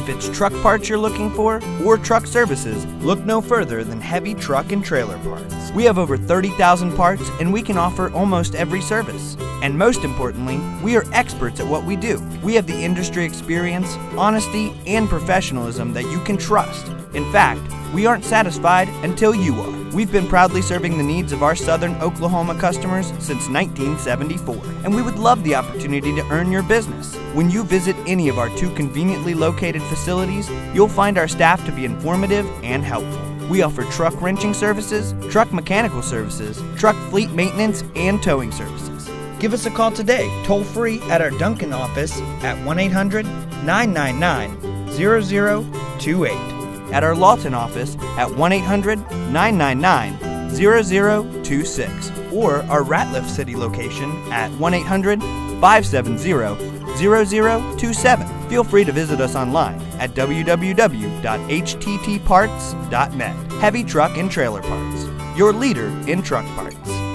If it's truck parts you're looking for or truck services, look no further than Heavy Truck and Trailer Parts. We have over 30,000 parts and we can offer almost every service. And most importantly, we are experts at what we do. We have the industry experience, honesty, and professionalism that you can trust. In fact, we aren't satisfied until you are. We've been proudly serving the needs of our southern Oklahoma customers since 1974, and we would love the opportunity to earn your business. When you visit any of our two conveniently located facilities, you'll find our staff to be informative and helpful. We offer truck wrenching services, truck mechanical services, truck fleet maintenance, and towing services. Give us a call today, toll free at our Duncan office at 1 800 999 0028. At our Lawton office at 1 800 999 0026. Or our Ratliff City location at 1 800 570 0027. Feel free to visit us online at www.httparts.net. Heavy Truck and Trailer Parts, your leader in truck parts.